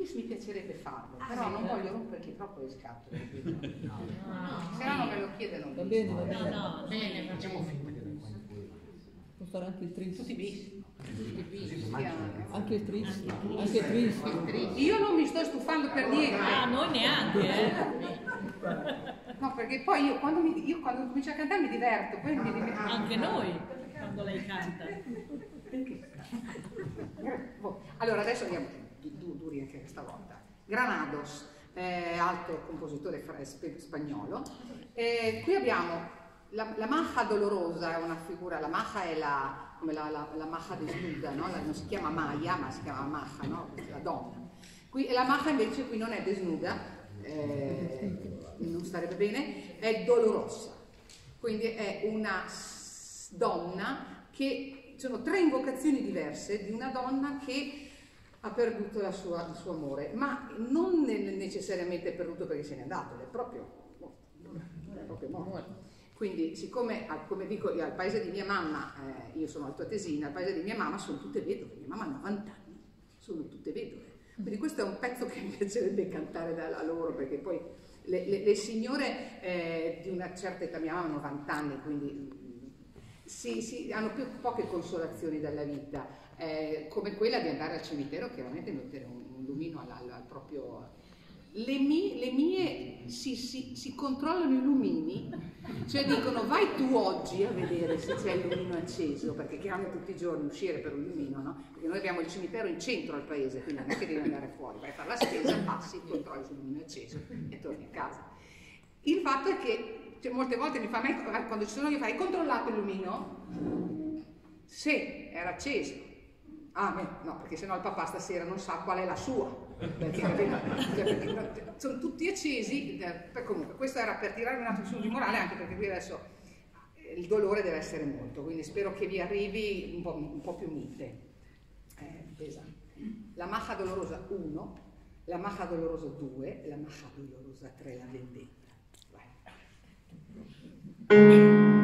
bis mi piacerebbe farlo, ah, però non voglio rompergli troppo le scatole. No, no, se no non me lo chiedono. Va bene, va bene. No, no, bene, facciamo finta che Può fare anche il tris. Tutti bis. Anche il tris. Anche il tris. Io non mi sto stufando per niente. Ah, noi neanche, eh. No, perché poi io quando, mi, io quando comincio a cantare mi diverto. Poi mi diverto. Anche noi, quando lei canta. Allora, adesso andiamo duri anche stavolta. Granados, eh, altro compositore spagnolo. Eh, qui abbiamo la, la Maja dolorosa, è una figura, la Maja è la, come la, la, la Maja desnuda, no? non si chiama Maya, ma si chiama Maja, no? la donna. Qui, la Maja invece qui non è desnuda, eh, non starebbe bene, è dolorosa. Quindi è una donna che, sono tre invocazioni diverse di una donna che ha perduto sua, il suo amore, ma non necessariamente perduto perché se n'è andato, è proprio, è proprio morto. Quindi, siccome, come dico al paese di mia mamma, eh, io sono altoatesina, al paese di mia mamma sono tutte vedove, mia mamma ha 90 anni, sono tutte vedove. Quindi questo è un pezzo che mi piacerebbe cantare da loro, perché poi le, le, le signore eh, di una certa età, mia mamma ha 90 anni, quindi si, si, hanno più, poche consolazioni dalla vita, eh, come quella di andare al cimitero, chiaramente mettere un, un lumino al, al, al proprio le mie, le mie si, si, si, controllano i lumini, cioè dicono vai tu oggi a vedere se c'è il lumino acceso, perché chiamano tutti i giorni uscire per un lumino, no? Perché noi abbiamo il cimitero in centro al paese, quindi non è che devi andare fuori, vai a fare la spesa, passi, controlli se il lumino è acceso e torni a casa. Il fatto è che cioè, molte volte mi fa, quando ci sono io fai, hai controllato il lumino? Sì, era acceso. Ah, beh, no, perché sennò il papà stasera non sa qual è la sua perché, cioè, perché sono tutti accesi, eh, comunque questo era per tirarvi un attimo su di morale anche perché qui adesso eh, il dolore deve essere molto, quindi spero che vi arrivi un po', un po più mite. Eh, la maja dolorosa 1, la maja dolorosa 2, la maja dolorosa 3, la vendetta. Vai.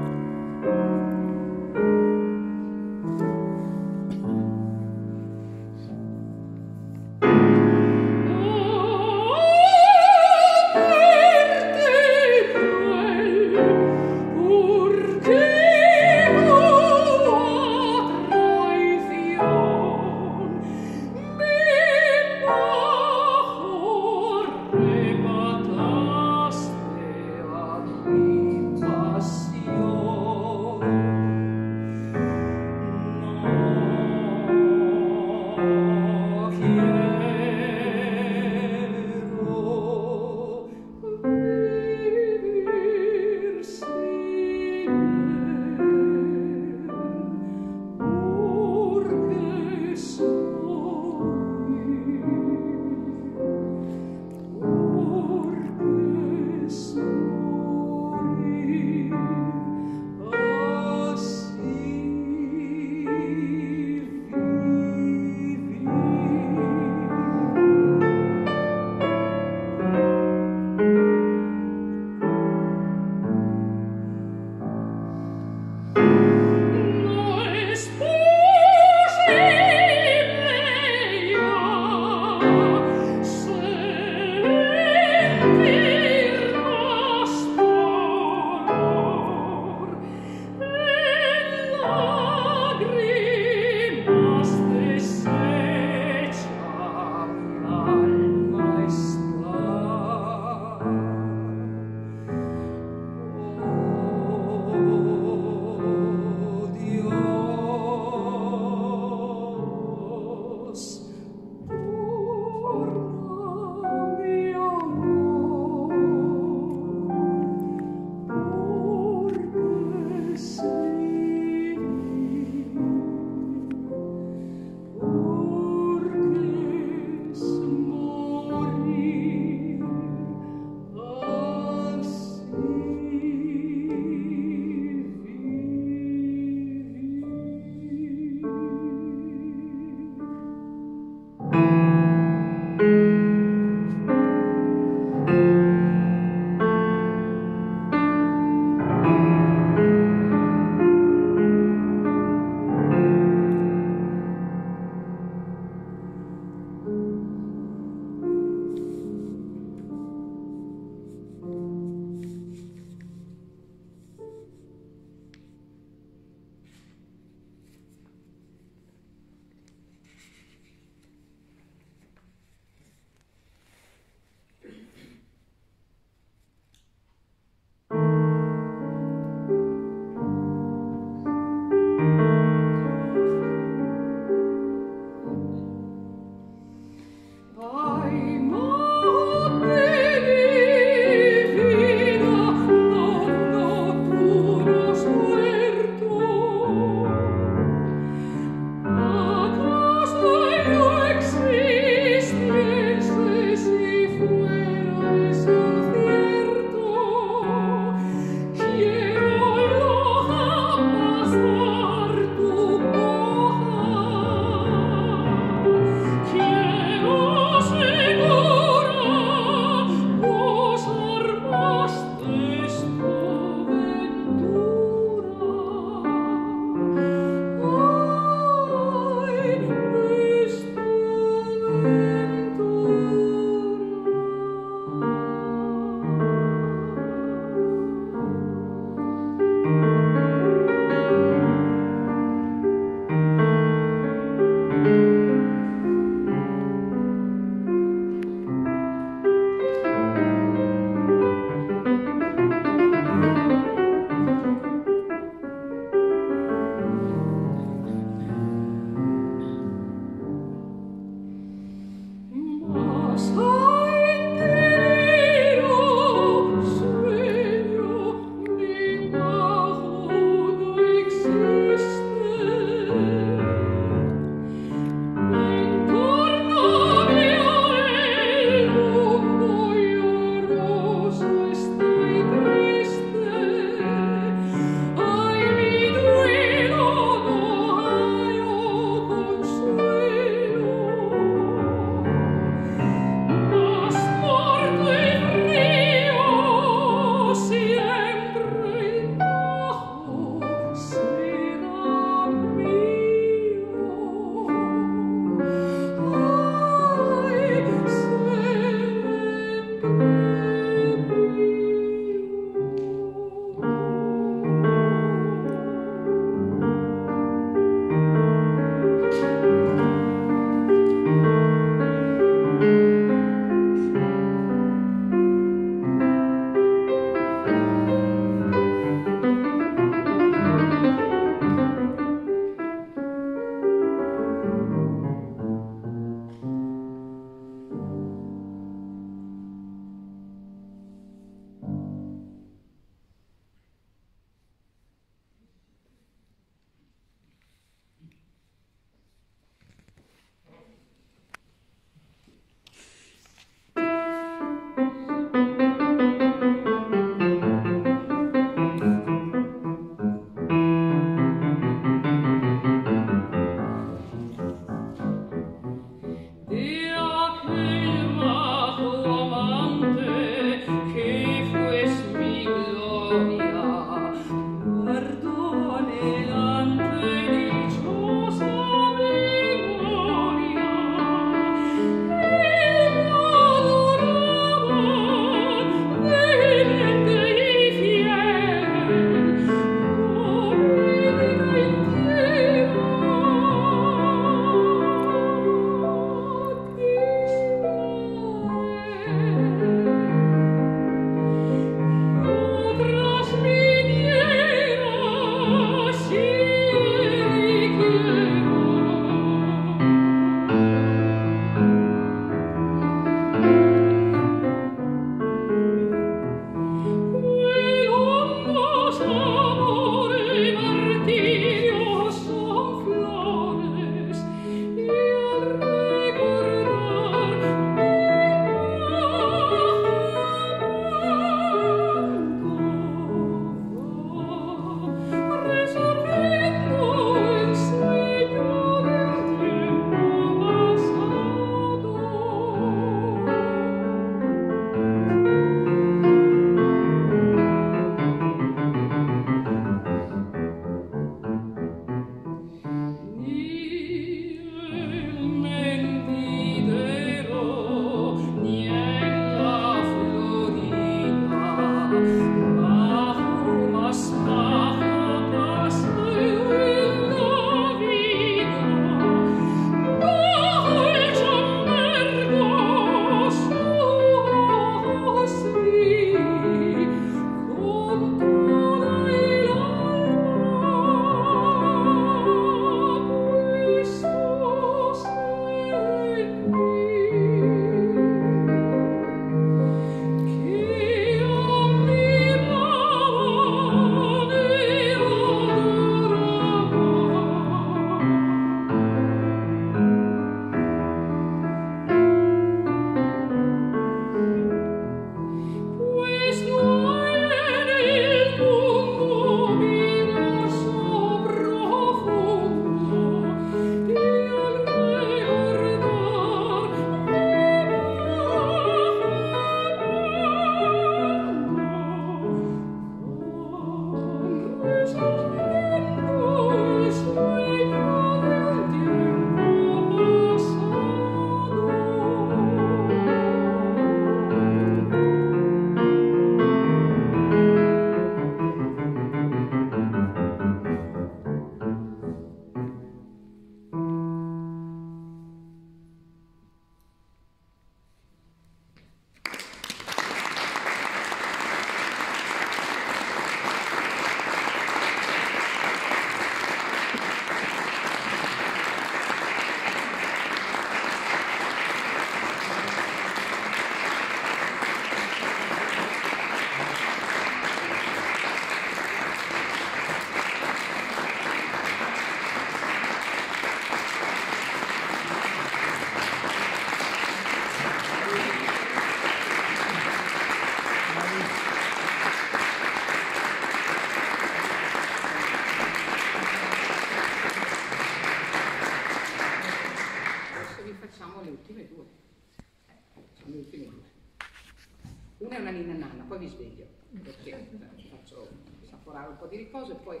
Assaporare un po' di riposo e poi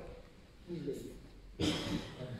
mi sveglio.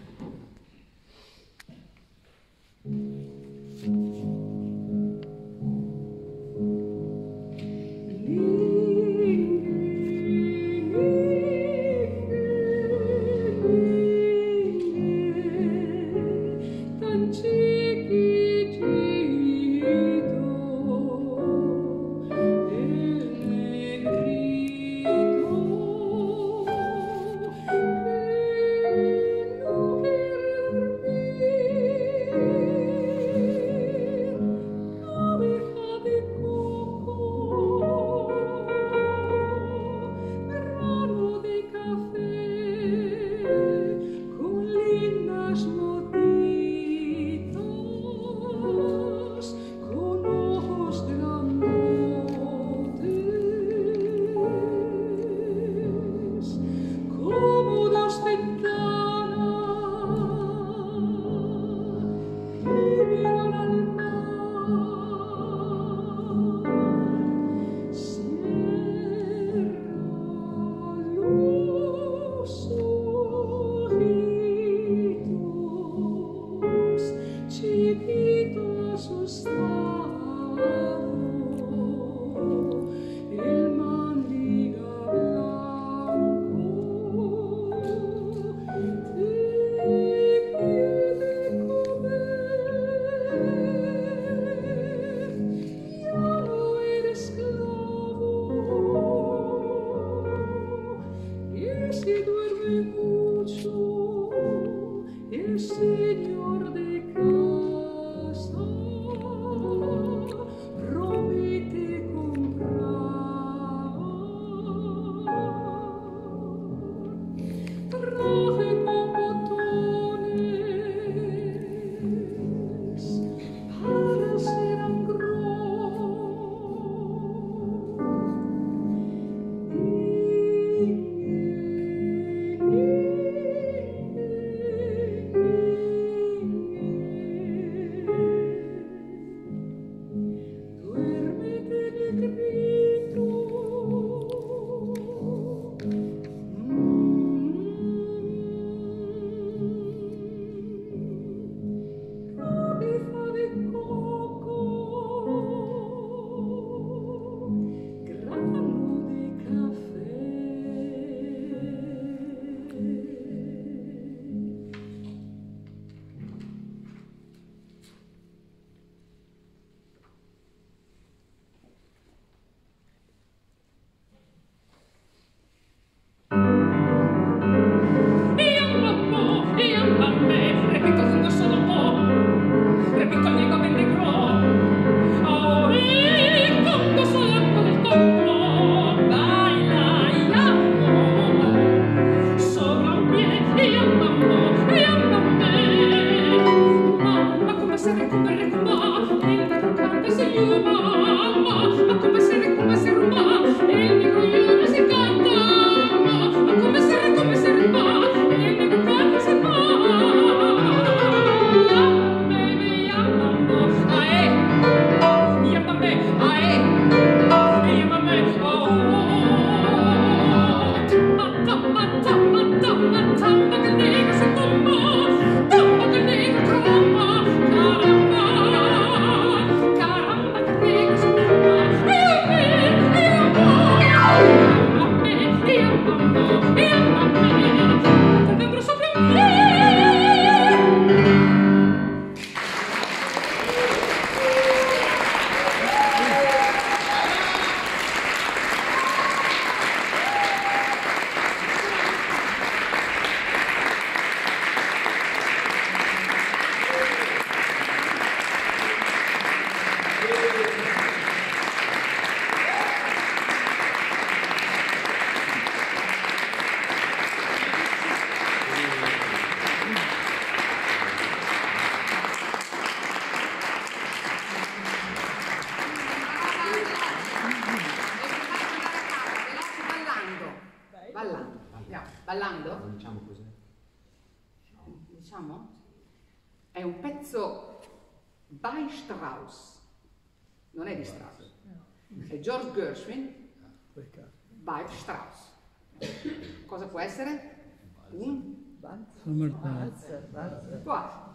Cosa può essere? Un Summertime. qua.